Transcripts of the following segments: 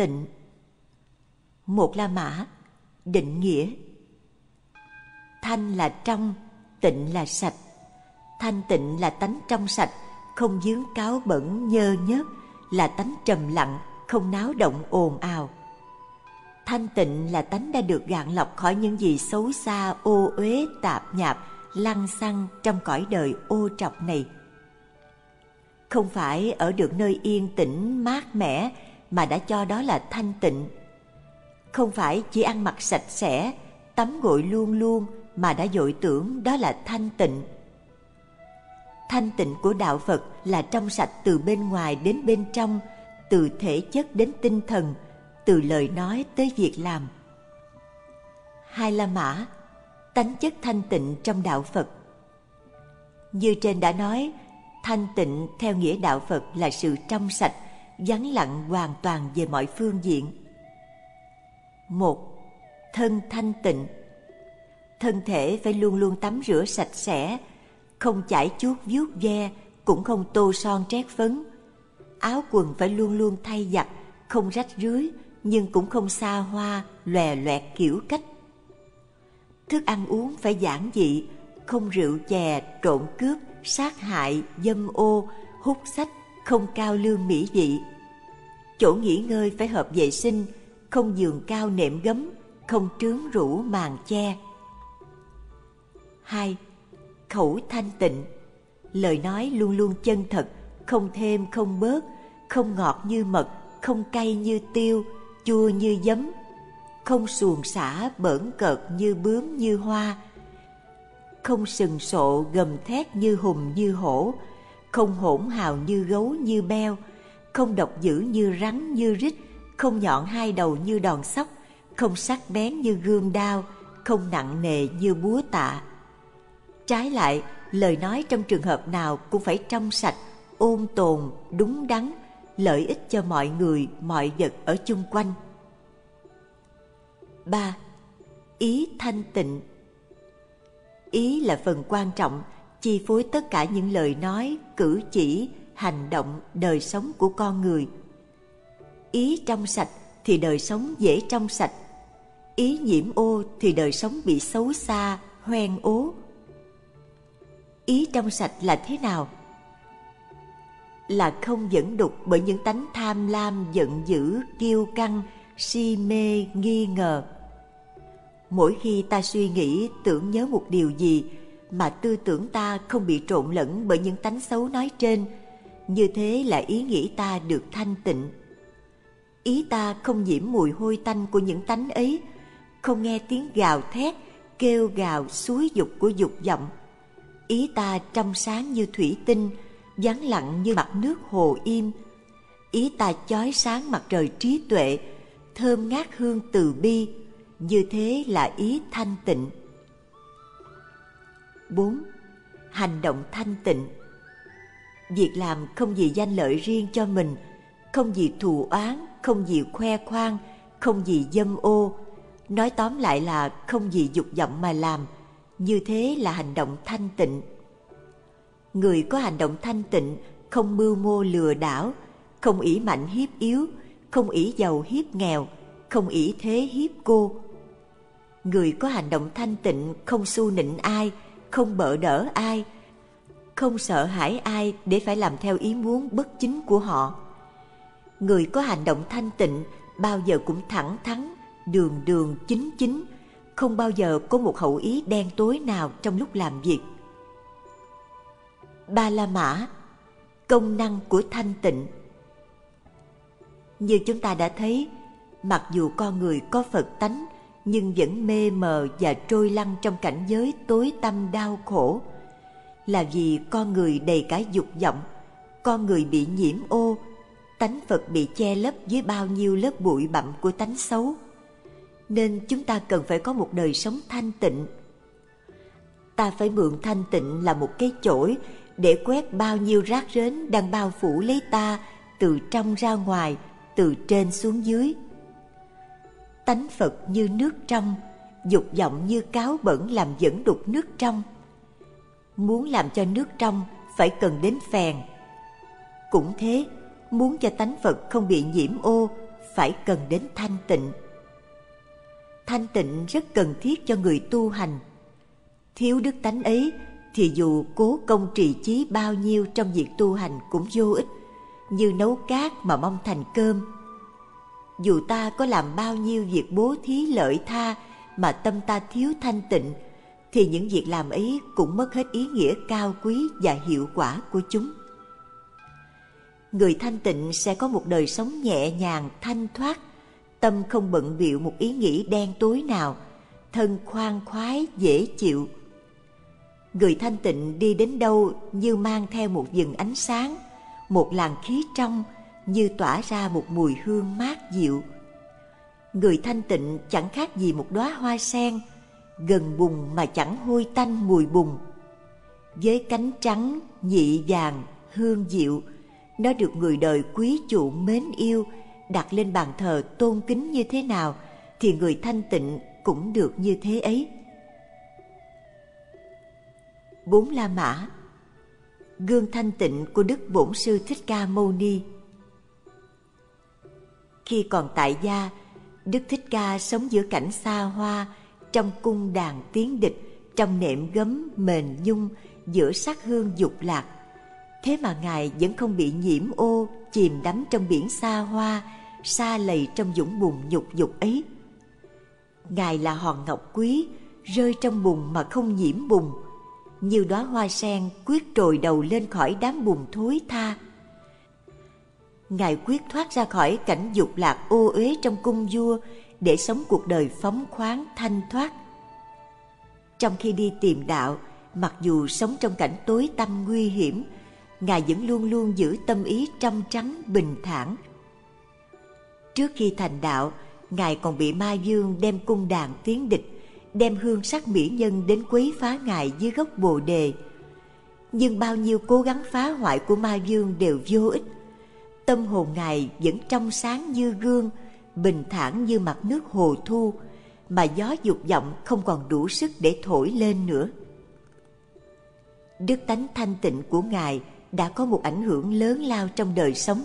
tịnh. Một la mã, định nghĩa. Thanh là trong, tịnh là sạch. Thanh tịnh là tánh trong sạch, không dướng cáo bẩn nhơ nhớt, là tánh trầm lặng, không náo động ồn ào. Thanh tịnh là tánh đã được gạn lọc khỏi những gì xấu xa, ô uế, tạp nhạp, lăng xăng trong cõi đời ô trọc này. Không phải ở được nơi yên tĩnh, mát mẻ mà đã cho đó là thanh tịnh. Không phải chỉ ăn mặc sạch sẽ, tắm gội luôn luôn mà đã dội tưởng đó là thanh tịnh. Thanh tịnh của đạo phật là trong sạch từ bên ngoài đến bên trong, từ thể chất đến tinh thần, từ lời nói tới việc làm. Hai la mã, tánh chất thanh tịnh trong đạo phật. Như trên đã nói, thanh tịnh theo nghĩa đạo phật là sự trong sạch vắng lặng hoàn toàn về mọi phương diện. Một, thân thanh tịnh. Thân thể phải luôn luôn tắm rửa sạch sẽ, không chải chuốt vuốt ve, cũng không tô son trét phấn. Áo quần phải luôn luôn thay giặt, không rách rưới, nhưng cũng không xa hoa, lòe loẹt kiểu cách. Thức ăn uống phải giản dị, không rượu chè, trộn cướp, sát hại, dâm ô, hút sách không cao lương mỹ vị. Chỗ nghỉ ngơi phải hợp vệ sinh, không giường cao nệm gấm, không trướng rũ màn che. Hai, khẩu thanh tịnh. Lời nói luôn luôn chân thật, không thêm, không bớt, không ngọt như mật, không cay như tiêu, chua như giấm, không xuồng xả bỡn cợt như bướm như hoa, không sừng sộ gầm thét như hùng như hổ không hỗn hào như gấu như beo không độc dữ như rắn như rít không nhọn hai đầu như đòn sóc không sắc bén như gươm đao không nặng nề như búa tạ trái lại lời nói trong trường hợp nào cũng phải trong sạch ôn tồn đúng đắn lợi ích cho mọi người mọi vật ở chung quanh 3. Ý thanh tịnh Ý là phần quan trọng, chi phối tất cả những lời nói, cử chỉ, hành động, đời sống của con người. Ý trong sạch thì đời sống dễ trong sạch. Ý nhiễm ô thì đời sống bị xấu xa, hoen ố. Ý trong sạch là thế nào? Là không dẫn đục bởi những tánh tham lam, giận dữ, kiêu căng, si mê, nghi ngờ, mỗi khi ta suy nghĩ tưởng nhớ một điều gì mà tư tưởng ta không bị trộn lẫn bởi những tánh xấu nói trên. Như thế là ý nghĩ ta được thanh tịnh. Ý ta không nhiễm mùi hôi tanh của những tánh ấy, không nghe tiếng gào thét, kêu gào suối dục của dục vọng. Ý ta trong sáng như thủy tinh, vắng lặng như mặt nước hồ im. Ý ta chói sáng mặt trời trí tuệ, thơm ngát hương từ bi. Như thế là ý thanh tịnh. 4. Hành động thanh tịnh Việc làm không vì danh lợi riêng cho mình, không vì thù oán, không vì khoe khoang, không vì dâm ô. Nói tóm lại là không vì dục vọng mà làm, như thế là hành động thanh tịnh. Người có hành động thanh tịnh không mưu mô lừa đảo, không ỷ mạnh hiếp yếu, không ỷ giàu hiếp nghèo, không ỷ thế hiếp cô, người có hành động thanh tịnh không xu nịnh ai không bợ đỡ ai, không sợ hãi ai để phải làm theo ý muốn bất chính của họ. Người có hành động thanh tịnh bao giờ cũng thẳng thắn, đường đường chính chính, không bao giờ có một hậu ý đen tối nào trong lúc làm việc. Ba la mã, công năng của thanh tịnh. Như chúng ta đã thấy, mặc dù con người có phật tánh nhưng vẫn mê mờ và trôi lăn trong cảnh giới tối tăm đau khổ. Là vì con người đầy cả dục vọng, con người bị nhiễm ô, tánh phật bị che lấp dưới bao nhiêu lớp bụi bặm của tánh xấu. Nên chúng ta cần phải có một đời sống thanh tịnh. Ta phải mượn thanh tịnh là một cái chổi để quét bao nhiêu rác rến đang bao phủ lấy ta từ trong ra ngoài, từ trên xuống dưới tánh Phật như nước trong, dục vọng như cáo bẩn làm dẫn đục nước trong. Muốn làm cho nước trong phải cần đến phèn. Cũng thế, muốn cho tánh Phật không bị nhiễm ô, phải cần đến thanh tịnh thanh tịnh rất cần thiết cho người tu hành thiếu đức tánh ấy thì dù cố công trì chí bao nhiêu trong việc tu hành cũng vô ích như nấu cát mà mong thành cơm dù ta có làm bao nhiêu việc bố thí lợi tha mà tâm ta thiếu thanh tịnh, thì những việc làm ấy cũng mất hết ý nghĩa cao quý và hiệu quả của chúng. Người thanh tịnh sẽ có một đời sống nhẹ nhàng, thanh thoát, tâm không bận bịu một ý nghĩ đen tối nào, thân khoan khoái, dễ chịu. Người thanh tịnh đi đến đâu như mang theo một vầng ánh sáng, một làn khí trong như tỏa ra một mùi hương mát dịu. Người thanh tịnh chẳng khác gì một đóa hoa sen, gần bùng mà chẳng hôi tanh mùi bùng với cánh trắng, nhị vàng, hương dịu, nó được người đời quý chuộng mến yêu, đặt lên bàn thờ tôn kính như thế nào thì người thanh tịnh cũng được như thế ấy. Bốn la mã gương thanh tịnh của đức bổn sư thích ca mâu ni khi còn tại gia, đức thích ca sống giữa cảnh xa hoa trong cung đàn tiếng địch, trong nệm gấm mền nhung giữa sắc hương dục lạc. Thế mà ngài vẫn không bị nhiễm ô, chìm đắm trong biển xa hoa, xa lầy trong dũng bùn nhục dục ấy. Ngài là hòn ngọc quý, rơi trong bùn mà không nhiễm bùn. Như đóa hoa sen quyết trồi đầu lên khỏi đám bùn thối tha ngài quyết thoát ra khỏi cảnh dục lạc ô uế trong cung vua để sống cuộc đời phóng khoáng, thanh thoát. Trong khi đi tìm đạo, mặc dù sống trong cảnh tối tăm nguy hiểm, ngài vẫn luôn luôn giữ tâm ý trong trắng, bình thản. Trước khi thành đạo, ngài còn bị ma dương đem cung đàn tiến địch, đem hương sắc mỹ nhân đến quấy phá ngài dưới gốc bồ đề. Nhưng bao nhiêu cố gắng phá hoại của ma dương đều vô ích tâm hồn ngài vẫn trong sáng như gương, bình thản như mặt nước hồ thu, mà gió dục vọng không còn đủ sức để thổi lên nữa. Đức tánh thanh tịnh của ngài đã có một ảnh hưởng lớn lao trong đời sống.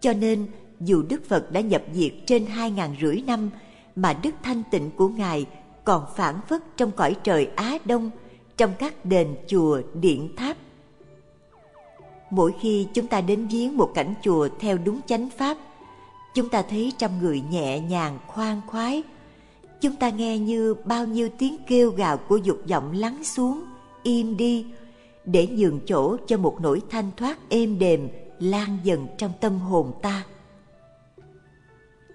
Cho nên, dù đức phật đã nhập diệt trên hai ngàn rưỡi năm, mà đức thanh tịnh của ngài còn phản phất trong cõi trời á đông, trong các đền chùa, điện tháp mỗi khi chúng ta đến viếng một cảnh chùa theo đúng chánh pháp, chúng ta thấy trong người nhẹ nhàng, khoan khoái. Chúng ta nghe như bao nhiêu tiếng kêu gào của dục vọng lắng xuống, im đi, để nhường chỗ cho một nỗi thanh thoát êm đềm, lan dần trong tâm hồn ta.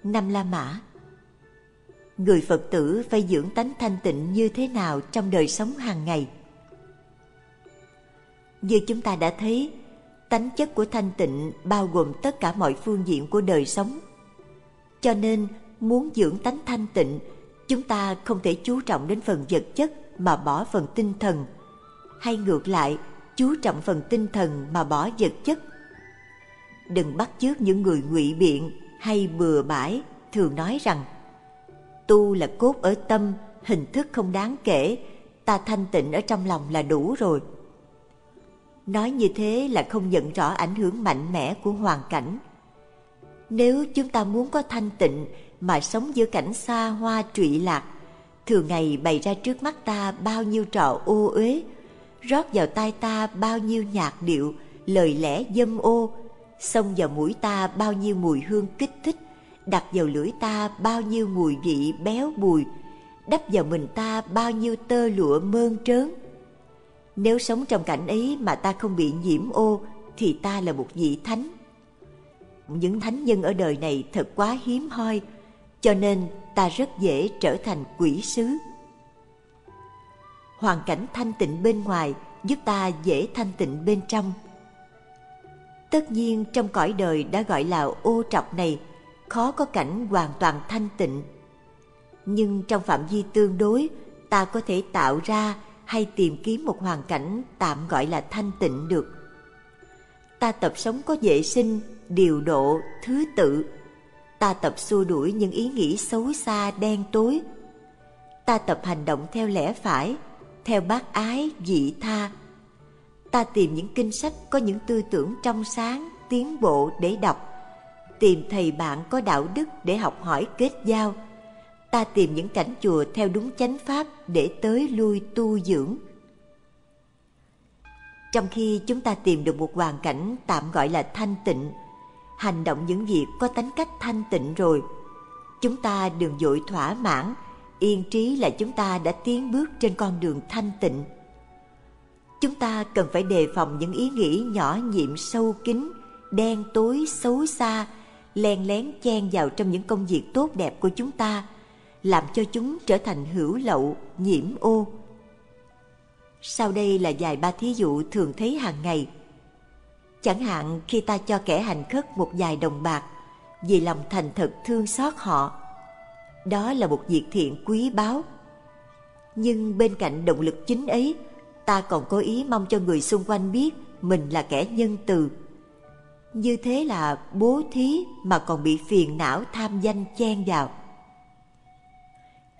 Năm la mã. Người phật tử phải dưỡng tánh thanh tịnh như thế nào trong đời sống hàng ngày? Như chúng ta đã thấy tánh chất của thanh tịnh bao gồm tất cả mọi phương diện của đời sống. Cho nên, muốn dưỡng tánh thanh tịnh, chúng ta không thể chú trọng đến phần vật chất mà bỏ phần tinh thần. Hay ngược lại, chú trọng phần tinh thần mà bỏ vật chất. Đừng bắt chước những người ngụy biện hay bừa bãi thường nói rằng, tu là cốt ở tâm, hình thức không đáng kể, ta thanh tịnh ở trong lòng là đủ rồi nói như thế là không nhận rõ ảnh hưởng mạnh mẽ của hoàn cảnh. Nếu chúng ta muốn có thanh tịnh mà sống giữa cảnh xa hoa trụy lạc, thường ngày bày ra trước mắt ta bao nhiêu trò ô uế, rót vào tai ta bao nhiêu nhạc điệu, lời lẽ dâm ô, xông vào mũi ta bao nhiêu mùi hương kích thích đặt vào lưỡi ta bao nhiêu mùi vị béo bùi, đắp vào mình ta bao nhiêu tơ lụa mơn trớn nếu sống trong cảnh ấy mà ta không bị nhiễm ô, thì ta là một vị thánh. Những thánh nhân ở đời này thật quá hiếm hoi, cho nên ta rất dễ trở thành quỷ sứ. Hoàn cảnh thanh tịnh bên ngoài giúp ta dễ thanh tịnh bên trong. Tất nhiên trong cõi đời đã gọi là ô trọc này, khó có cảnh hoàn toàn thanh tịnh. Nhưng trong phạm vi tương đối, ta có thể tạo ra hay tìm kiếm một hoàn cảnh tạm gọi là thanh tịnh được. Ta tập sống có vệ sinh, điều độ, thứ tự. Ta tập xua đuổi những ý nghĩ xấu xa, đen tối. Ta tập hành động theo lẽ phải, theo bác ái dị tha. Ta tìm những kinh sách có những tư tưởng trong sáng, tiến bộ để đọc. Tìm thầy bạn có đạo đức để học hỏi kết giao ta tìm những cảnh chùa theo đúng chánh pháp để tới lui tu dưỡng. Trong khi chúng ta tìm được một hoàn cảnh tạm gọi là thanh tịnh, hành động những việc có tính cách thanh tịnh rồi, chúng ta đừng dội thỏa mãn, yên trí là chúng ta đã tiến bước trên con đường thanh tịnh. Chúng ta cần phải đề phòng những ý nghĩ nhỏ nhiệm sâu kín, đen tối xấu xa, len lén chen vào trong những công việc tốt đẹp của chúng ta làm cho chúng trở thành hữu lậu, nhiễm ô. Sau đây là vài ba thí dụ thường thấy hàng ngày. Chẳng hạn khi ta cho kẻ hành khất một vài đồng bạc, vì lòng thành thật thương xót họ. Đó là một việc thiện quý báu. Nhưng bên cạnh động lực chính ấy, ta còn cố ý mong cho người xung quanh biết mình là kẻ nhân từ. Như thế là bố thí mà còn bị phiền não tham danh chen vào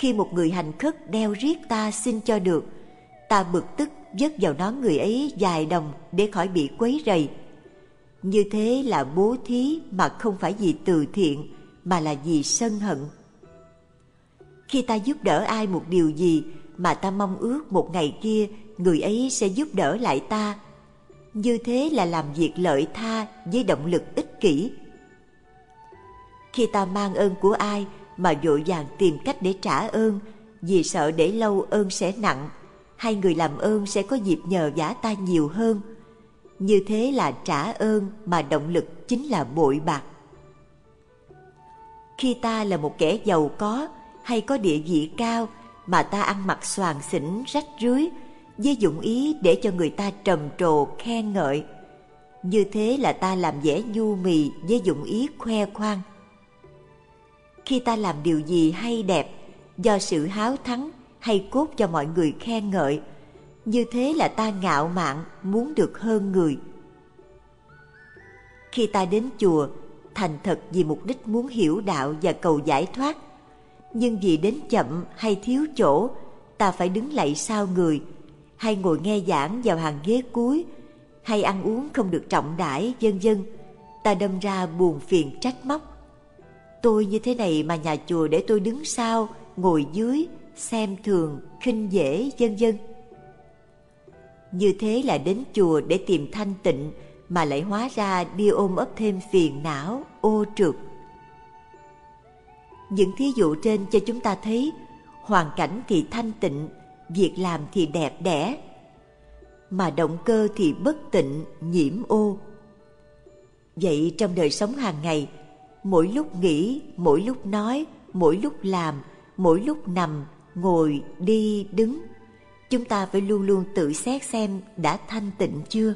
khi một người hành khất đeo riết ta xin cho được, ta bực tức vất vào nó người ấy vài đồng để khỏi bị quấy rầy. Như thế là bố thí mà không phải vì từ thiện, mà là vì sân hận. Khi ta giúp đỡ ai một điều gì mà ta mong ước một ngày kia, người ấy sẽ giúp đỡ lại ta. Như thế là làm việc lợi tha với động lực ích kỷ. Khi ta mang ơn của ai mà vội vàng tìm cách để trả ơn, vì sợ để lâu ơn sẽ nặng, hay người làm ơn sẽ có dịp nhờ vả ta nhiều hơn. Như thế là trả ơn mà động lực chính là bội bạc. Khi ta là một kẻ giàu có hay có địa vị cao mà ta ăn mặc xoàng xỉn, rách rưới, với dụng ý để cho người ta trầm trồ, khen ngợi, như thế là ta làm vẻ nhu mì với dụng ý khoe khoang khi ta làm điều gì hay đẹp, do sự háo thắng hay cốt cho mọi người khen ngợi, như thế là ta ngạo mạn muốn được hơn người. Khi ta đến chùa, thành thật vì mục đích muốn hiểu đạo và cầu giải thoát, nhưng vì đến chậm hay thiếu chỗ, ta phải đứng lạy sau người, hay ngồi nghe giảng vào hàng ghế cuối, hay ăn uống không được trọng đãi, vân vân. Ta đâm ra buồn phiền trách móc tôi như thế này mà nhà chùa để tôi đứng sau, ngồi dưới, xem thường, khinh dễ, vân vân. Như thế là đến chùa để tìm thanh tịnh, mà lại hóa ra đi ôm ấp thêm phiền não, ô trượt. Những thí dụ trên cho chúng ta thấy, hoàn cảnh thì thanh tịnh, việc làm thì đẹp đẽ, mà động cơ thì bất tịnh, nhiễm ô. Vậy trong đời sống hàng ngày mỗi lúc nghĩ, mỗi lúc nói, mỗi lúc làm, mỗi lúc nằm, ngồi, đi, đứng. Chúng ta phải luôn luôn tự xét xem đã thanh tịnh chưa.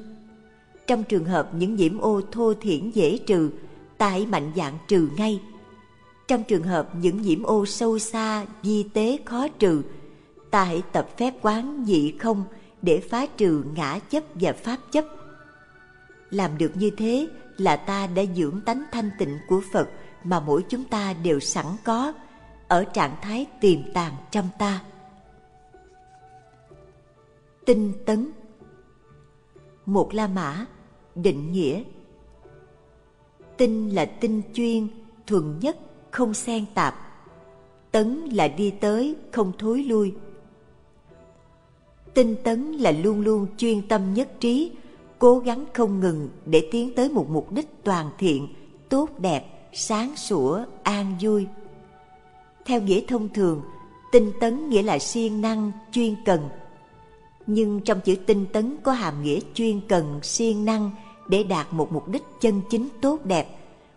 Trong trường hợp những nhiễm ô thô thiển dễ trừ ta hãy mạnh dạn trừ ngay. Trong trường hợp những nhiễm ô sâu xa, di tế khó trừ, ta hãy tập phép quán nhị không để phá trừ ngã chấp và pháp chấp. Làm được như thế là ta đã dưỡng tánh thanh tịnh của phật mà mỗi chúng ta đều sẵn có, ở trạng thái tiềm tàng trong ta. Tinh tấn. Một la mã, định nghĩa. Tinh là tinh chuyên, thuần nhất, không xen tạp. Tấn là đi tới, không thối lui. Tinh tấn là luôn luôn chuyên tâm nhất trí cố gắng không ngừng để tiến tới một mục đích toàn thiện, tốt đẹp, sáng sủa, an vui. Theo nghĩa thông thường, tinh tấn nghĩa là siêng năng, chuyên cần. Nhưng trong chữ tinh tấn có hàm nghĩa chuyên cần, siêng năng để đạt một mục đích chân chính tốt đẹp,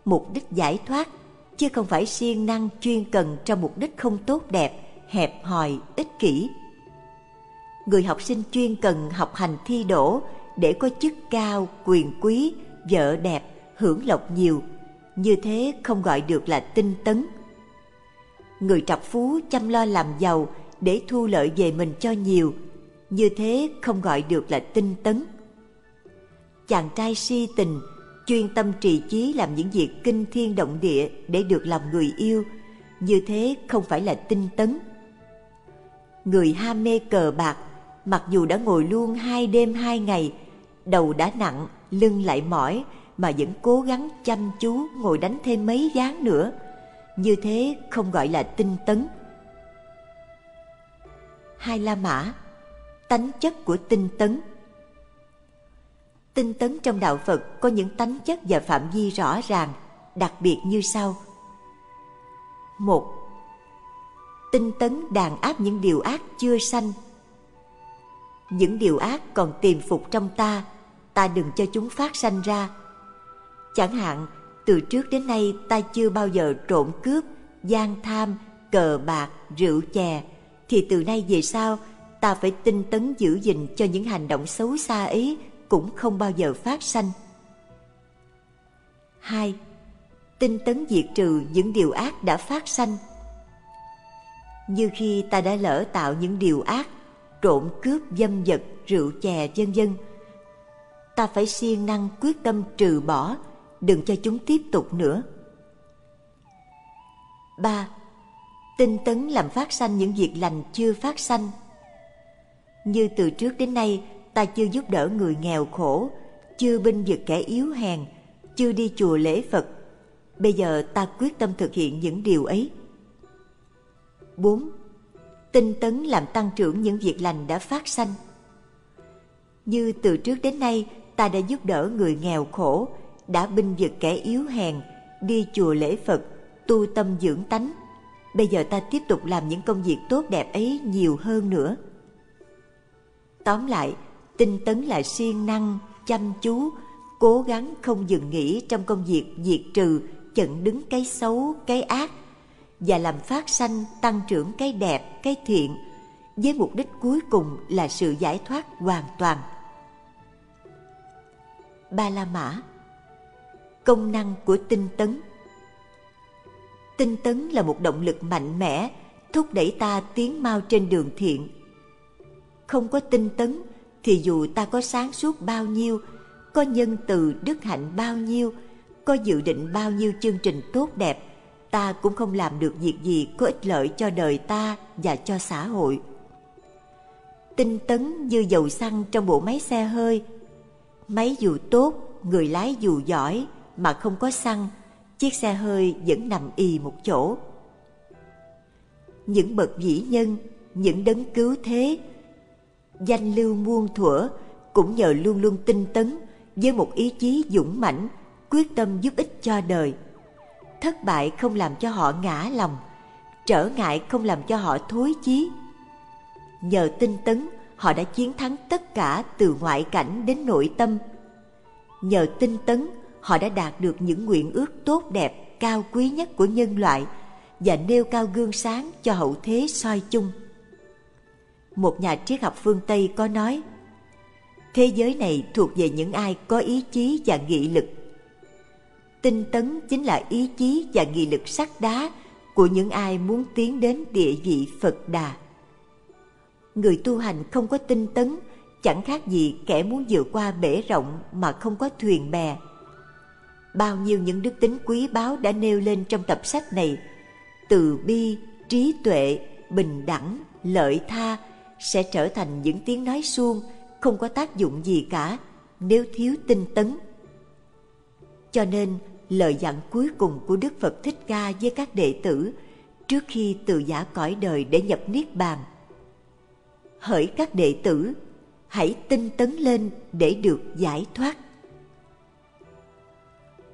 mục đích giải thoát, chứ không phải siêng năng chuyên cần trong mục đích không tốt đẹp, hẹp hòi, ích kỷ. Người học sinh chuyên cần học hành thi đỗ để có chức cao, quyền quý, vợ đẹp, hưởng lộc nhiều. Như thế không gọi được là tinh tấn. Người trọc phú chăm lo làm giàu để thu lợi về mình cho nhiều. Như thế không gọi được là tinh tấn. Chàng trai si tình, chuyên tâm trì chí làm những việc kinh thiên động địa để được lòng người yêu. Như thế không phải là tinh tấn. Người ham mê cờ bạc, mặc dù đã ngồi luôn hai đêm hai ngày đầu đã nặng, lưng lại mỏi mà vẫn cố gắng chăm chú ngồi đánh thêm mấy ván nữa. Như thế không gọi là tinh tấn. Hai la mã, tánh chất của tinh tấn. Tinh tấn trong đạo phật có những tánh chất và phạm vi rõ ràng, đặc biệt như sau. Một, tinh tấn đàn áp những điều ác chưa sanh. Những điều ác còn tiềm phục trong ta ta đừng cho chúng phát sanh ra chẳng hạn từ trước đến nay ta chưa bao giờ trộm cướp gian tham cờ bạc rượu chè thì từ nay về sau ta phải tinh tấn giữ gìn cho những hành động xấu xa ấy cũng không bao giờ phát sanh. 2. Tinh tấn diệt trừ những điều ác đã phát sanh. Như khi ta đã lỡ tạo những điều ác, trộm cướp dâm vật, rượu chè vân vân, ta phải siêng năng quyết tâm trừ bỏ, đừng cho chúng tiếp tục nữa. 3. Tinh tấn làm phát sanh những việc lành chưa phát sanh. Như từ trước đến nay, ta chưa giúp đỡ người nghèo khổ, chưa binh vực kẻ yếu hèn, chưa đi chùa lễ Phật. Bây giờ ta quyết tâm thực hiện những điều ấy. 4. Tinh tấn làm tăng trưởng những việc lành đã phát sanh. Như từ trước đến nay, ta đã giúp đỡ người nghèo khổ, đã binh vực kẻ yếu hèn, đi chùa lễ Phật, tu tâm dưỡng tánh. Bây giờ ta tiếp tục làm những công việc tốt đẹp ấy nhiều hơn nữa. Tóm lại, tinh tấn là siêng năng, chăm chú, cố gắng không dừng nghỉ trong công việc diệt trừ, chặn đứng cái xấu, cái ác và làm phát sanh tăng trưởng cái đẹp, cái thiện với mục đích cuối cùng là sự giải thoát hoàn toàn. Ba La Mã Công năng của tinh tấn Tinh tấn là một động lực mạnh mẽ thúc đẩy ta tiến mau trên đường thiện. Không có tinh tấn thì dù ta có sáng suốt bao nhiêu, có nhân từ đức hạnh bao nhiêu, có dự định bao nhiêu chương trình tốt đẹp, ta cũng không làm được việc gì có ích lợi cho đời ta và cho xã hội. Tinh tấn như dầu xăng trong bộ máy xe hơi. Máy dù tốt, người lái dù giỏi mà không có xăng, chiếc xe hơi vẫn nằm ì một chỗ. Những bậc vĩ nhân, những đấng cứu thế, danh lưu muôn thuở cũng nhờ luôn luôn tinh tấn với một ý chí dũng mãnh quyết tâm giúp ích cho đời thất bại không làm cho họ ngã lòng trở ngại không làm cho họ thối chí nhờ tinh tấn họ đã chiến thắng tất cả từ ngoại cảnh đến nội tâm nhờ tinh tấn, họ đã đạt được những nguyện ước tốt đẹp, cao quý nhất của nhân loại và nêu cao gương sáng cho hậu thế soi chung một nhà triết học phương Tây có nói, Thế giới này thuộc về những ai có ý chí và nghị lực. Tinh tấn chính là ý chí và nghị lực sắt đá của những ai muốn tiến đến địa vị Phật Đà. Người tu hành không có tinh tấn chẳng khác gì kẻ muốn vượt qua bể rộng mà không có thuyền bè. Bao nhiêu những đức tính quý báu đã nêu lên trong tập sách này, từ bi, trí tuệ, bình đẳng, lợi tha, sẽ trở thành những tiếng nói suông không có tác dụng gì cả nếu thiếu tinh tấn. Cho nên, lời dặn cuối cùng của Đức Phật Thích Ca với các đệ tử trước khi từ giả cõi đời để nhập Niết Bàn. Hỡi các đệ tử, hãy tinh tấn lên để được giải thoát.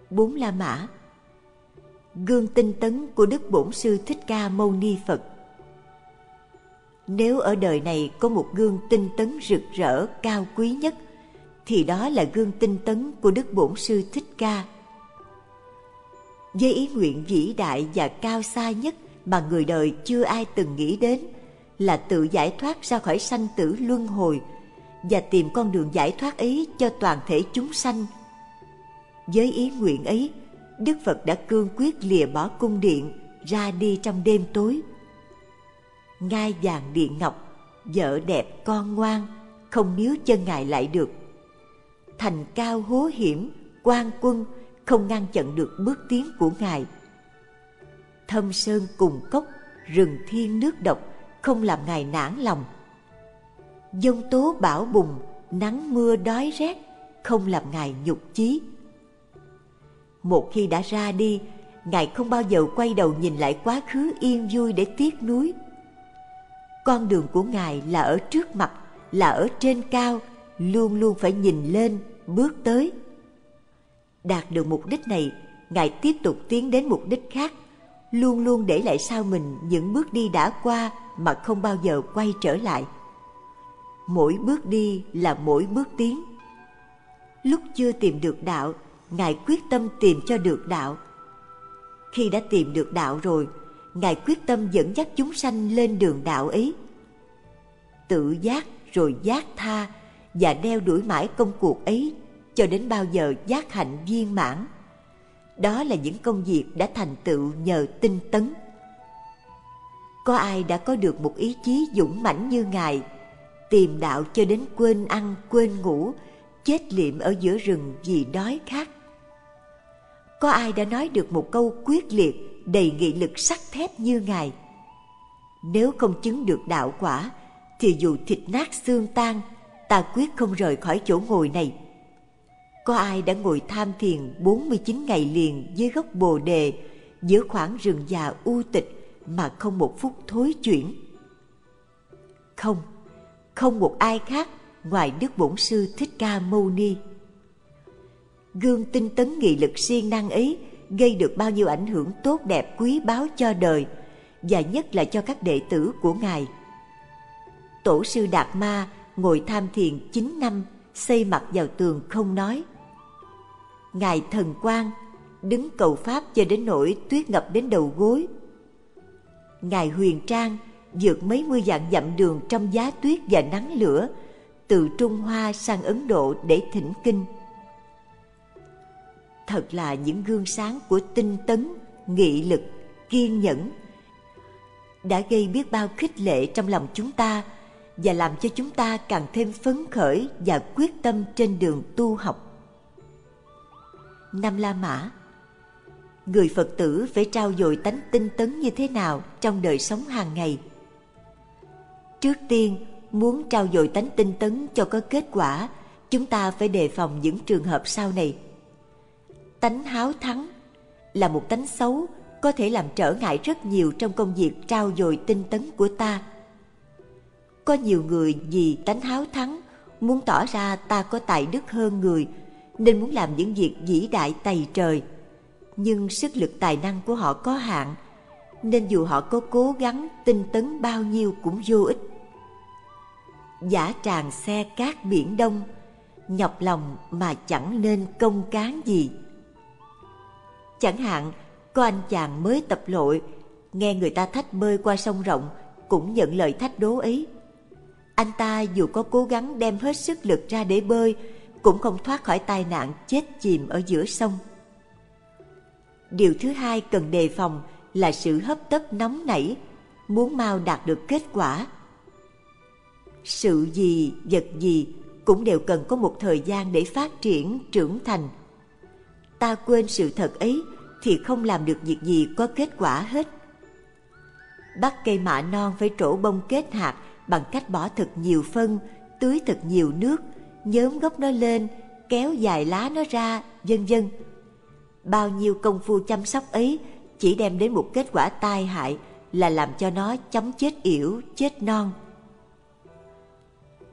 Bốn La Mã Gương tinh tấn của Đức Bổn Sư Thích Ca Mâu Ni Phật nếu ở đời này có một gương tinh tấn rực rỡ cao quý nhất, thì đó là gương tinh tấn của Đức Bổn Sư Thích Ca. Với ý nguyện vĩ đại và cao xa nhất mà người đời chưa ai từng nghĩ đến là tự giải thoát ra khỏi sanh tử luân hồi và tìm con đường giải thoát ấy cho toàn thể chúng sanh. Với ý nguyện ấy, Đức Phật đã cương quyết lìa bỏ cung điện ra đi trong đêm tối – ngai vàng điện ngọc, vợ đẹp con ngoan, không níu chân ngài lại được. Thành cao hố hiểm, quan quân không ngăn chặn được bước tiến của ngài. Thâm sơn cùng cốc, rừng thiên nước độc không làm ngài nản lòng. Dông tố bão bùng, nắng mưa đói rét không làm ngài nhục chí. một khi đã ra đi ngài không bao giờ quay đầu nhìn lại quá khứ yên vui để tiếc nuối con đường của ngài là ở trước mặt là ở trên cao luôn luôn phải nhìn lên bước tới đạt được mục đích này ngài tiếp tục tiến đến mục đích khác luôn luôn để lại sau mình những bước đi đã qua mà không bao giờ quay trở lại. Mỗi bước đi là mỗi bước tiến. Lúc chưa tìm được đạo, ngài quyết tâm tìm cho được đạo. Khi đã tìm được đạo rồi, ngài quyết tâm dẫn dắt chúng sanh lên đường đạo ấy. Tự giác rồi giác tha và đeo đuổi mãi công cuộc ấy cho đến bao giờ giác hạnh viên mãn đó là những công việc đã thành tựu nhờ tinh tấn. Có ai đã có được một ý chí dũng mãnh như ngài, tìm đạo cho đến quên ăn, quên ngủ, chết liệm ở giữa rừng vì đói khát? Có ai đã nói được một câu quyết liệt, đầy nghị lực sắt thép như ngài? Nếu không chứng được đạo quả, thì dù thịt nát xương tan, ta quyết không rời khỏi chỗ ngồi này có ai đã ngồi tham thiền 49 ngày liền dưới gốc bồ đề giữa khoảng rừng già u tịch mà không một phút thối chuyển? Không, không một ai khác ngoài Đức Bổn Sư Thích Ca Mâu Ni. Gương tinh tấn nghị lực siêng năng ấy gây được bao nhiêu ảnh hưởng tốt đẹp quý báu cho đời và nhất là cho các đệ tử của Ngài. Tổ sư Đạt Ma ngồi tham thiền 9 năm, xây mặt vào tường không nói. Ngài thần quan đứng cầu pháp cho đến nỗi tuyết ngập đến đầu gối. Ngài huyền trang vượt mấy mươi vạn dặm đường trong giá tuyết và nắng lửa từ Trung Hoa sang Ấn Độ để thỉnh kinh. Thật là những gương sáng của tinh tấn, nghị lực, kiên nhẫn đã gây biết bao khích lệ trong lòng chúng ta và làm cho chúng ta càng thêm phấn khởi và quyết tâm trên đường tu học nam La Mã Người Phật tử phải trao dồi tánh tinh tấn như thế nào trong đời sống hàng ngày? Trước tiên, muốn trao dồi tánh tinh tấn cho có kết quả, chúng ta phải đề phòng những trường hợp sau này. Tánh háo thắng là một tánh xấu có thể làm trở ngại rất nhiều trong công việc trao dồi tinh tấn của ta. Có nhiều người vì tánh háo thắng muốn tỏ ra ta có tài đức hơn người nên muốn làm những việc vĩ đại tày trời. Nhưng sức lực tài năng của họ có hạn, nên dù họ có cố gắng tinh tấn bao nhiêu cũng vô ích. Giả tràng xe cát biển đông, nhọc lòng mà chẳng nên công cán gì. Chẳng hạn, có anh chàng mới tập lội, nghe người ta thách bơi qua sông rộng, cũng nhận lời thách đố ấy. Anh ta dù có cố gắng đem hết sức lực ra để bơi, cũng không thoát khỏi tai nạn chết chìm ở giữa sông. Điều thứ hai cần đề phòng là sự hấp tấp nóng nảy, muốn mau đạt được kết quả. Sự gì, vật gì cũng đều cần có một thời gian để phát triển, trưởng thành. Ta quên sự thật ấy thì không làm được việc gì có kết quả hết. Bắt cây mạ non phải trổ bông kết hạt bằng cách bỏ thật nhiều phân, tưới thật nhiều nước nhóm gốc nó lên, kéo dài lá nó ra, vân vân. Bao nhiêu công phu chăm sóc ấy chỉ đem đến một kết quả tai hại là làm cho nó chấm chết yểu, chết non.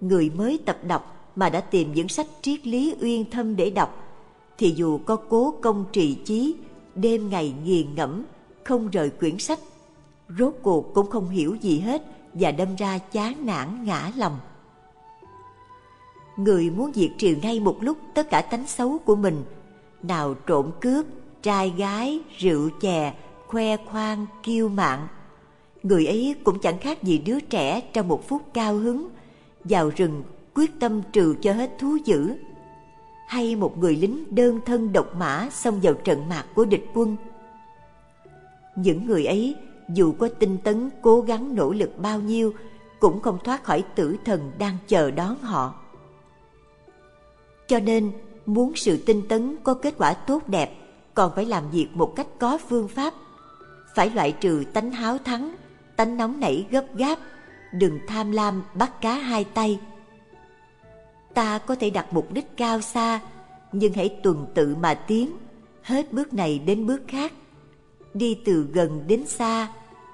Người mới tập đọc mà đã tìm những sách triết lý uyên thâm để đọc, thì dù có cố công trì chí, đêm ngày nghiền ngẫm, không rời quyển sách, rốt cuộc cũng không hiểu gì hết và đâm ra chán nản ngã lòng người muốn diệt trừ ngay một lúc tất cả tánh xấu của mình. Nào trộm cướp, trai gái, rượu chè, khoe khoang, kiêu mạn. Người ấy cũng chẳng khác gì đứa trẻ trong một phút cao hứng, vào rừng quyết tâm trừ cho hết thú dữ. Hay một người lính đơn thân độc mã xông vào trận mạc của địch quân. Những người ấy, dù có tinh tấn cố gắng nỗ lực bao nhiêu, cũng không thoát khỏi tử thần đang chờ đón họ cho nên, muốn sự tinh tấn có kết quả tốt đẹp, còn phải làm việc một cách có phương pháp. Phải loại trừ tánh háo thắng, tánh nóng nảy gấp gáp, đừng tham lam bắt cá hai tay. Ta có thể đặt mục đích cao xa, nhưng hãy tuần tự mà tiến, hết bước này đến bước khác đi từ gần đến xa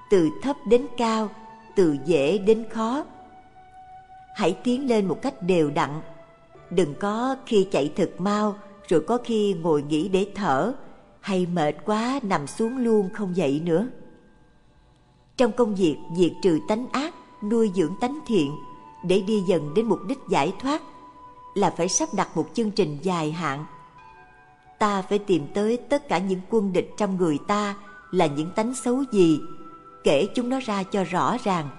từ thấp đến cao từ dễ đến khó hãy tiến lên một cách đều đặn đừng có khi chạy thật mau, rồi có khi ngồi nghỉ để thở. Hay mệt quá, nằm xuống luôn không dậy nữa. Trong công việc diệt trừ tánh ác, nuôi dưỡng tánh thiện, để đi dần đến mục đích giải thoát, là phải sắp đặt một chương trình dài hạn. Ta phải tìm tới tất cả những quân địch trong người ta là những tánh xấu gì, kể chúng nó ra cho rõ ràng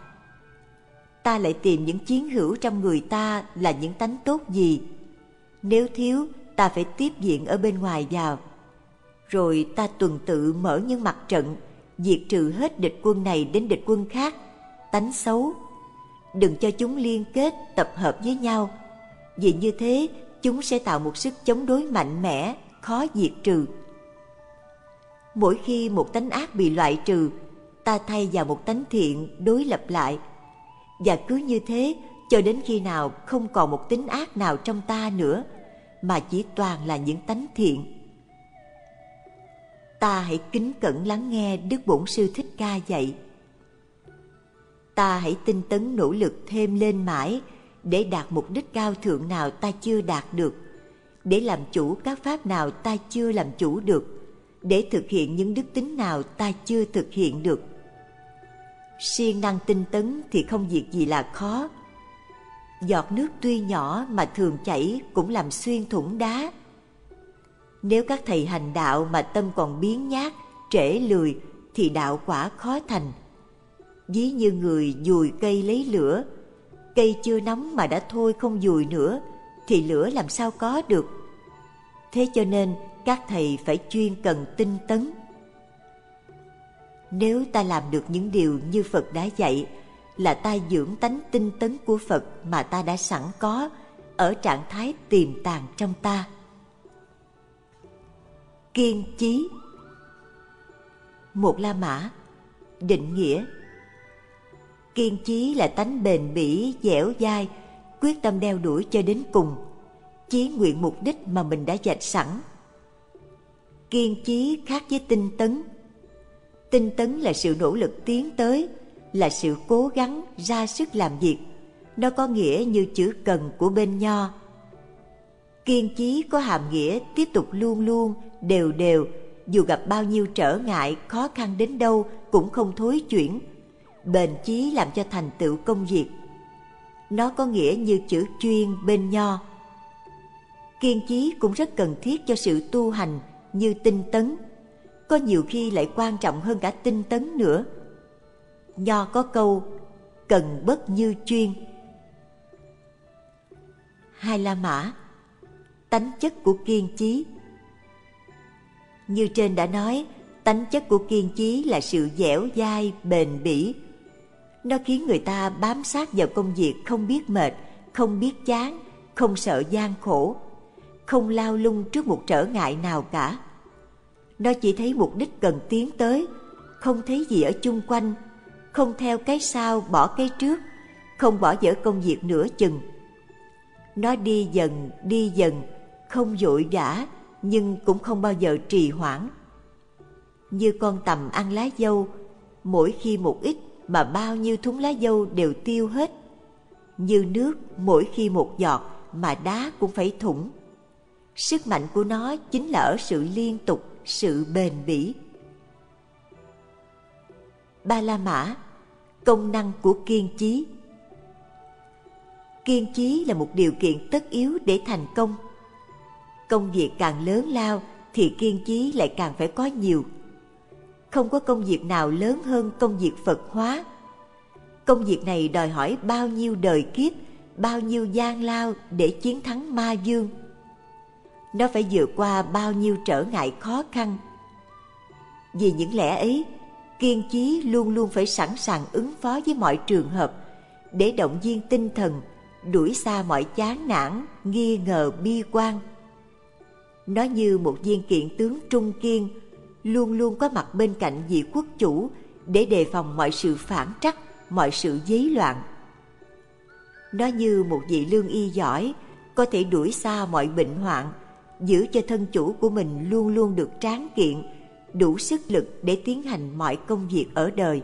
ta lại tìm những chiến hữu trong người ta là những tánh tốt gì? Nếu thiếu, ta phải tiếp diện ở bên ngoài vào. Rồi ta tuần tự mở những mặt trận, diệt trừ hết địch quân này đến địch quân khác, tánh xấu. Đừng cho chúng liên kết, tập hợp với nhau. Vì như thế, chúng sẽ tạo một sức chống đối mạnh mẽ, khó diệt trừ. Mỗi khi một tánh ác bị loại trừ, ta thay vào một tánh thiện đối lập lại và cứ như thế, cho đến khi nào không còn một tính ác nào trong ta nữa, mà chỉ toàn là những tánh thiện. Ta hãy kính cẩn lắng nghe đức bổn sư thích ca dạy. Ta hãy tinh tấn nỗ lực thêm lên mãi để đạt mục đích cao thượng nào ta chưa đạt được, để làm chủ các pháp nào ta chưa làm chủ được, để thực hiện những đức tính nào ta chưa thực hiện được siêng năng tinh tấn thì không việc gì là khó. Giọt nước tuy nhỏ mà thường chảy cũng làm xuyên thủng đá. Nếu các thầy hành đạo mà tâm còn biến nhát, trễ lười, thì đạo quả khó thành. Ví như người dùi cây lấy lửa, cây chưa nóng mà đã thôi không dùi nữa, thì lửa làm sao có được. Thế cho nên các thầy phải chuyên cần tinh tấn nếu ta làm được những điều như phật đã dạy, là ta dưỡng tánh tinh tấn của phật mà ta đã sẵn có ở trạng thái tiềm tàng trong ta. Kiên chí một la mã định nghĩa kiên chí là tánh bền bỉ, dẻo dai, quyết tâm đeo đuổi cho đến cùng, chí nguyện mục đích mà mình đã dạch sẵn. Kiên chí khác với tinh tấn tinh tấn là sự nỗ lực tiến tới, là sự cố gắng ra sức làm việc. Nó có nghĩa như chữ cần của bên nho. Kiên chí có hàm nghĩa tiếp tục luôn luôn, đều đều, dù gặp bao nhiêu trở ngại, khó khăn đến đâu cũng không thối chuyển. Bền chí làm cho thành tựu công việc. Nó có nghĩa như chữ chuyên bên nho. Kiên chí cũng rất cần thiết cho sự tu hành như tinh tấn có nhiều khi lại quan trọng hơn cả tinh tấn nữa. Nho có câu, cần bất như chuyên. Hai la mã, tánh chất của kiên chí như trên đã nói, tánh chất của kiên chí là sự dẻo dai, bền bỉ. Nó khiến người ta bám sát vào công việc không biết mệt, không biết chán, không sợ gian khổ, không lao lung trước một trở ngại nào cả nó chỉ thấy mục đích cần tiến tới, không thấy gì ở chung quanh, không theo cái sau bỏ cái trước, không bỏ dở công việc nửa chừng. Nó đi dần đi dần, không vội vã, nhưng cũng không bao giờ trì hoãn. Như con tầm ăn lá dâu, mỗi khi một ít mà bao nhiêu thúng lá dâu đều tiêu hết. Như nước, mỗi khi một giọt mà đá cũng phải thủng. Sức mạnh của nó chính là ở sự liên tục sự bền bỉ. Ba la mã công năng của kiên trí. Kiên trí là một điều kiện tất yếu để thành công. Công việc càng lớn lao thì kiên trí lại càng phải có nhiều. Không có công việc nào lớn hơn công việc phật hóa. Công việc này đòi hỏi bao nhiêu đời kiếp, bao nhiêu gian lao để chiến thắng ma dương nó phải vượt qua bao nhiêu trở ngại khó khăn. Vì những lẽ ấy, kiên trí luôn luôn phải sẵn sàng ứng phó với mọi trường hợp để động viên tinh thần, đuổi xa mọi chán nản, nghi ngờ, bi quan. Nó như một viên kiện tướng trung kiên, luôn luôn có mặt bên cạnh vị quốc chủ để đề phòng mọi sự phản trắc, mọi sự giấy loạn. Nó như một vị lương y giỏi, có thể đuổi xa mọi bệnh hoạn giữ cho thân chủ của mình luôn luôn được tráng kiện, đủ sức lực để tiến hành mọi công việc ở đời.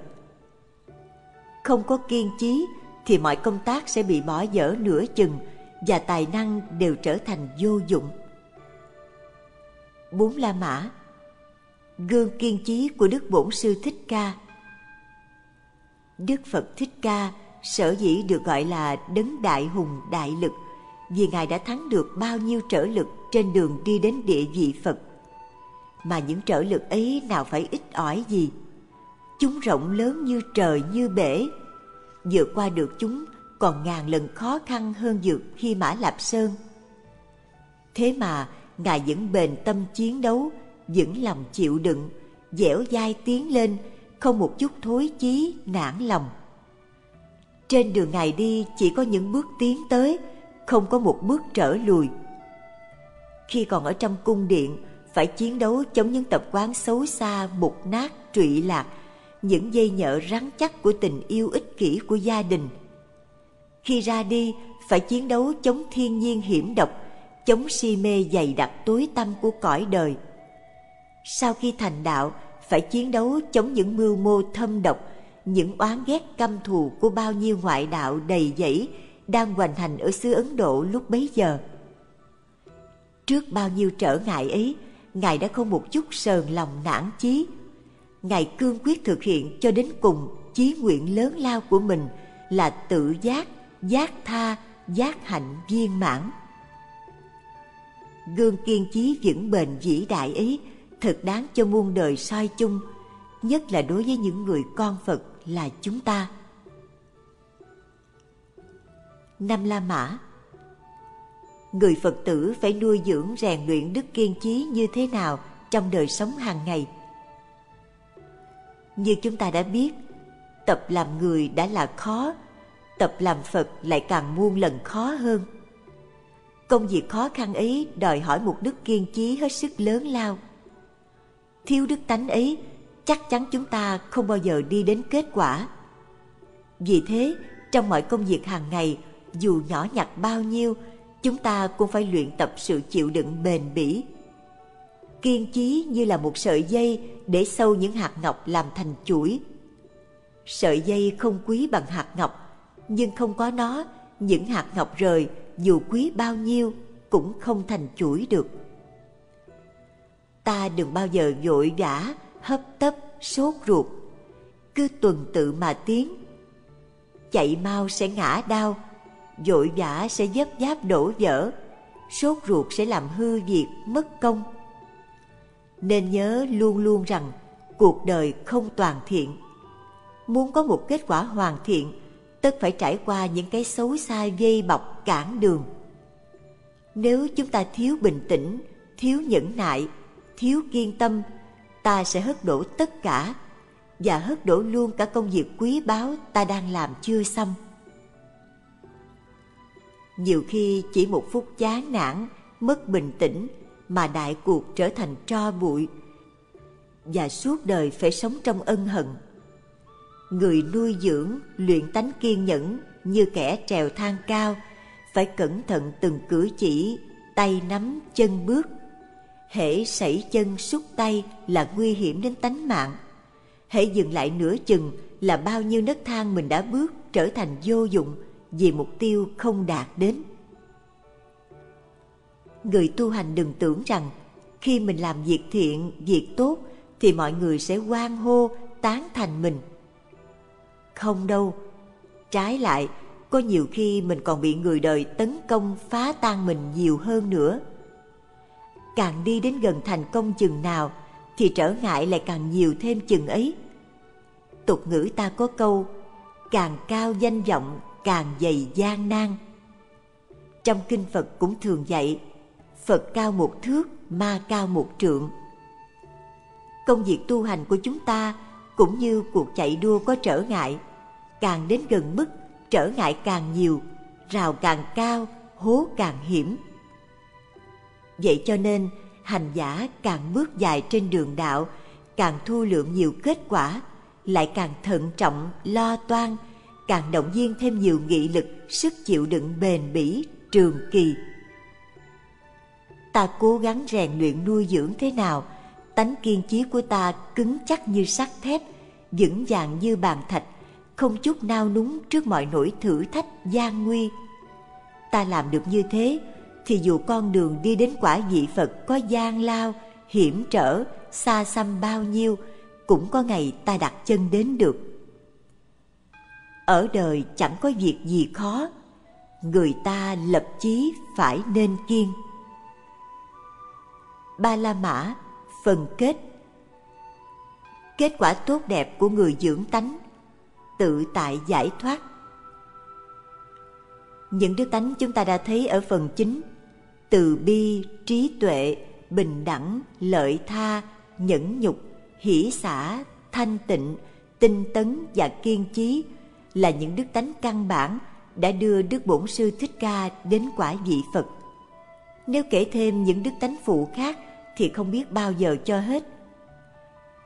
Không có kiên trí thì mọi công tác sẽ bị bỏ dở nửa chừng và tài năng đều trở thành vô dụng. Bốn la mã, gương kiên trí của đức bổn sư thích ca. Đức phật thích ca, sở dĩ được gọi là đấng đại hùng đại lực vì ngài đã thắng được bao nhiêu trở lực trên đường đi đến địa vị phật. Mà những trở lực ấy nào phải ít ỏi gì? Chúng rộng lớn như trời như bể. Vượt qua được chúng còn ngàn lần khó khăn hơn vượt khi mã lạp sơn. Thế mà ngài vẫn bền tâm chiến đấu vững lòng chịu đựng, dẻo dai tiến lên, không một chút thối chí, nản lòng. Trên đường ngài đi chỉ có những bước tiến tới, không có một bước trở lùi khi còn ở trong cung điện, phải chiến đấu chống những tập quán xấu xa, mục nát, trụy lạc, những dây nhợ rắn chắc của tình yêu ích kỷ của gia đình khi ra đi, phải chiến đấu chống thiên nhiên hiểm độc, chống si mê dày đặc tối tăm của cõi đời sau khi thành đạo, phải chiến đấu chống những mưu mô thâm độc, những oán ghét căm thù của bao nhiêu ngoại đạo đầy dẫy đang hoành hành ở xứ Ấn Độ lúc bấy giờ. Trước bao nhiêu trở ngại ấy, Ngài đã không một chút sờn lòng nản chí. Ngài cương quyết thực hiện cho đến cùng chí nguyện lớn lao của mình là tự giác, giác tha, giác hạnh viên mãn. Gương kiên chí vững bền vĩ đại ấy thật đáng cho muôn đời soi chung, nhất là đối với những người con Phật là chúng ta. Năm La Mã Người Phật tử phải nuôi dưỡng rèn luyện đức kiên trí như thế nào trong đời sống hàng ngày? Như chúng ta đã biết, tập làm người đã là khó, tập làm Phật lại càng muôn lần khó hơn. Công việc khó khăn ấy đòi hỏi một đức kiên trí hết sức lớn lao. Thiếu đức tánh ấy, chắc chắn chúng ta không bao giờ đi đến kết quả. Vì thế, trong mọi công việc hàng ngày, dù nhỏ nhặt bao nhiêu, chúng ta cũng phải luyện tập sự chịu đựng bền bỉ. Kiên trí như là một sợi dây để sâu những hạt ngọc làm thành chuỗi. Sợi dây không quý bằng hạt ngọc, nhưng không có nó, những hạt ngọc rời dù quý bao nhiêu cũng không thành chuỗi được. Ta đừng bao giờ vội vã, hấp tấp, sốt ruột, cứ tuần tự mà tiến. Chạy mau sẽ ngã đau, vội vã sẽ dấp giáp đổ vỡ, sốt ruột sẽ làm hư việc, mất công. Nên nhớ luôn luôn rằng cuộc đời không toàn thiện. Muốn có một kết quả hoàn thiện, tất phải trải qua những cái xấu xa dây bọc cản đường. Nếu chúng ta thiếu bình tĩnh, thiếu nhẫn nại, thiếu kiên tâm, ta sẽ hất đổ tất cả và hất đổ luôn cả công việc quý báu ta đang làm chưa xong nhiều khi chỉ một phút chán nản, mất bình tĩnh mà đại cuộc trở thành tro bụi. Và suốt đời phải sống trong ân hận. Người nuôi dưỡng, luyện tánh kiên nhẫn như kẻ trèo thang cao phải cẩn thận từng cử chỉ, tay nắm, chân bước. Hễ sẩy chân xúc tay là nguy hiểm đến tánh mạng. Hễ dừng lại nửa chừng là bao nhiêu nấc thang mình đã bước trở thành vô dụng vì mục tiêu không đạt đến. Người tu hành đừng tưởng rằng khi mình làm việc thiện, việc tốt thì mọi người sẽ hoan hô, tán thành mình. Không đâu, trái lại, có nhiều khi mình còn bị người đời tấn công phá tan mình nhiều hơn nữa. Càng đi đến gần thành công chừng nào thì trở ngại lại càng nhiều thêm chừng ấy. Tục ngữ ta có câu, càng cao danh vọng càng dày gian nan. Trong kinh Phật cũng thường dạy, Phật cao một thước, ma cao một trượng. Công việc tu hành của chúng ta cũng như cuộc chạy đua có trở ngại, càng đến gần mức trở ngại càng nhiều, rào càng cao, hố càng hiểm. Vậy cho nên, hành giả càng bước dài trên đường đạo, càng thu lượng nhiều kết quả, lại càng thận trọng, lo toan, càng động viên thêm nhiều nghị lực, sức chịu đựng bền bỉ, trường kỳ. ta cố gắng rèn luyện nuôi dưỡng thế nào tánh kiên trí của ta cứng chắc như sắt thép vững vàng như bàn thạch không chút nao núng trước mọi nỗi thử thách gian nguy ta làm được như thế thì dù con đường đi đến quả vị phật có gian lao hiểm trở xa xăm bao nhiêu cũng có ngày ta đặt chân đến được ở đời chẳng có việc gì khó. Người ta lập chí phải nên kiên. Ba la mã phần kết. Kết quả tốt đẹp của người dưỡng tánh, tự tại giải thoát. Những đức tánh chúng ta đã thấy ở phần chính, từ bi, trí tuệ, bình đẳng, lợi tha, nhẫn nhục, hỷ xả, thanh tịnh, tinh tấn và kiên trí là những đức tánh căn bản đã đưa Đức Bổn Sư Thích Ca đến quả vị Phật. Nếu kể thêm những đức tánh phụ khác thì không biết bao giờ cho hết.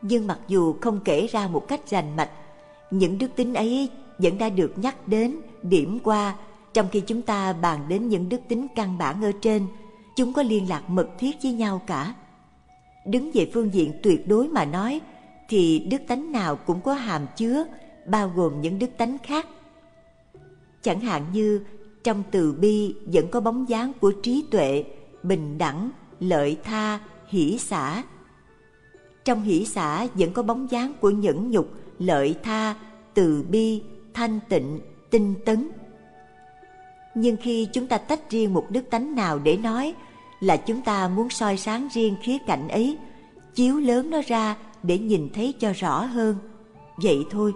Nhưng mặc dù không kể ra một cách rành mạch, những đức tính ấy vẫn đã được nhắc đến, điểm qua trong khi chúng ta bàn đến những đức tính căn bản ở trên, chúng có liên lạc mật thiết với nhau cả. Đứng về phương diện tuyệt đối mà nói, thì đức tánh nào cũng có hàm chứa, bao gồm những đức tánh khác. Chẳng hạn như trong từ bi vẫn có bóng dáng của trí tuệ, bình đẳng, lợi tha, hỷ xả. Trong hỷ xả vẫn có bóng dáng của nhẫn nhục, lợi tha, từ bi, thanh tịnh, tinh tấn. Nhưng khi chúng ta tách riêng một đức tánh nào để nói là chúng ta muốn soi sáng riêng khía cạnh ấy, chiếu lớn nó ra để nhìn thấy cho rõ hơn. Vậy thôi.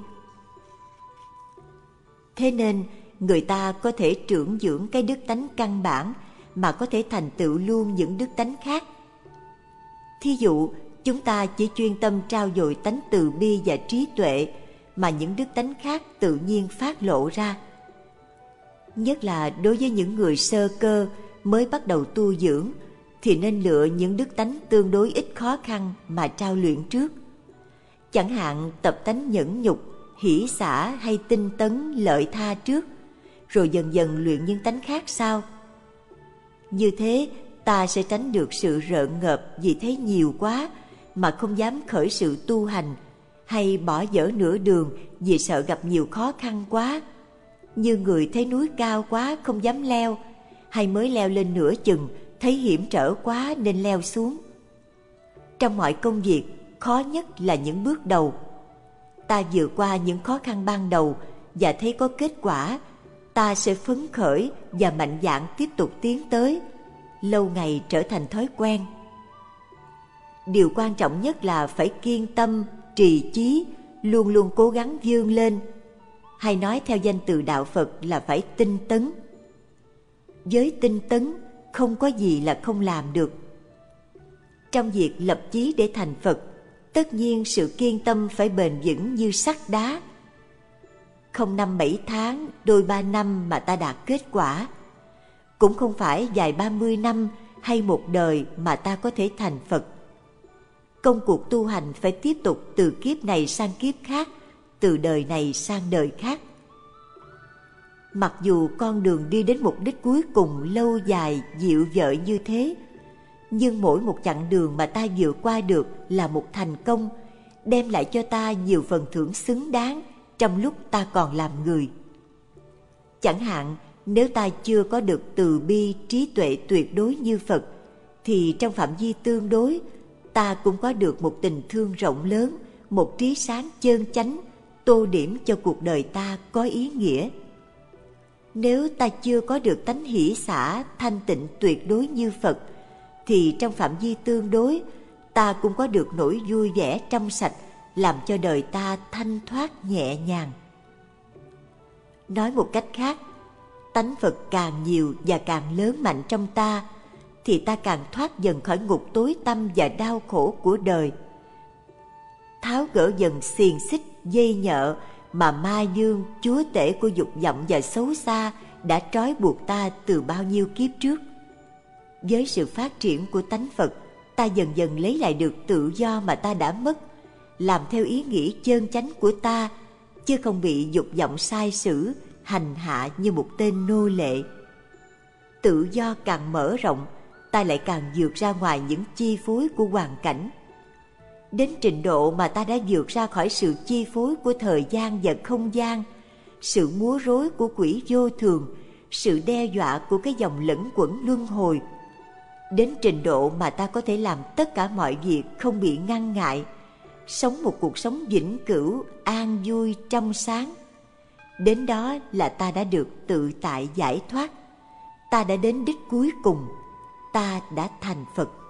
Thế nên, người ta có thể trưởng dưỡng cái đức tánh căn bản mà có thể thành tựu luôn những đức tánh khác. Thí dụ, chúng ta chỉ chuyên tâm trao dồi tánh từ bi và trí tuệ mà những đức tánh khác tự nhiên phát lộ ra. Nhất là đối với những người sơ cơ mới bắt đầu tu dưỡng thì nên lựa những đức tánh tương đối ít khó khăn mà trao luyện trước. Chẳng hạn tập tánh nhẫn nhục, hỷ xả hay tinh tấn lợi tha trước, rồi dần dần luyện những tánh khác sau. Như thế, ta sẽ tránh được sự rợn ngợp vì thấy nhiều quá mà không dám khởi sự tu hành hay bỏ dở nửa đường vì sợ gặp nhiều khó khăn quá. Như người thấy núi cao quá không dám leo hay mới leo lên nửa chừng thấy hiểm trở quá nên leo xuống. Trong mọi công việc, khó nhất là những bước đầu. Ta vượt qua những khó khăn ban đầu và thấy có kết quả, ta sẽ phấn khởi và mạnh dạn tiếp tục tiến tới, lâu ngày trở thành thói quen. Điều quan trọng nhất là phải kiên tâm, trì chí, luôn luôn cố gắng vươn lên. Hay nói theo danh từ đạo Phật là phải tinh tấn. Với tinh tấn, không có gì là không làm được. Trong việc lập chí để thành Phật, tất nhiên sự kiên tâm phải bền vững như sắt đá. Không năm bảy tháng, đôi ba năm mà ta đạt kết quả. Cũng không phải dài ba mươi năm hay một đời mà ta có thể thành Phật. Công cuộc tu hành phải tiếp tục từ kiếp này sang kiếp khác, từ đời này sang đời khác Mặc dù con đường đi đến mục đích cuối cùng lâu dài, dịu dợi như thế, nhưng mỗi một chặng đường mà ta vượt qua được là một thành công, đem lại cho ta nhiều phần thưởng xứng đáng trong lúc ta còn làm người. Chẳng hạn, nếu ta chưa có được từ bi trí tuệ tuyệt đối như Phật, thì trong phạm vi tương đối, ta cũng có được một tình thương rộng lớn, một trí sáng chơn chánh, tô điểm cho cuộc đời ta có ý nghĩa. Nếu ta chưa có được tánh hỷ xả thanh tịnh tuyệt đối như Phật, thì trong phạm vi tương đối, ta cũng có được nỗi vui vẻ trong sạch, làm cho đời ta thanh thoát nhẹ nhàng. Nói một cách khác, tánh Phật càng nhiều và càng lớn mạnh trong ta, thì ta càng thoát dần khỏi ngục tối tâm và đau khổ của đời. Tháo gỡ dần xiềng xích, dây nhợ mà ma dương chúa tể của dục vọng và xấu xa đã trói buộc ta từ bao nhiêu kiếp trước với sự phát triển của tánh phật, ta dần dần lấy lại được tự do mà ta đã mất, làm theo ý nghĩ chơn chánh của ta, chứ không bị dục vọng sai sử, hành hạ như một tên nô lệ. Tự do càng mở rộng, ta lại càng vượt ra ngoài những chi phối của hoàn cảnh. Đến trình độ mà ta đã vượt ra khỏi sự chi phối của thời gian và không gian, sự múa rối của quỷ vô thường, sự đe dọa của cái dòng lẫn quẩn luân hồi đến trình độ mà ta có thể làm tất cả mọi việc không bị ngăn ngại, sống một cuộc sống vĩnh cửu, an vui, trong sáng. Đến đó là ta đã được tự tại giải thoát. Ta đã đến đích cuối cùng. Ta đã thành phật.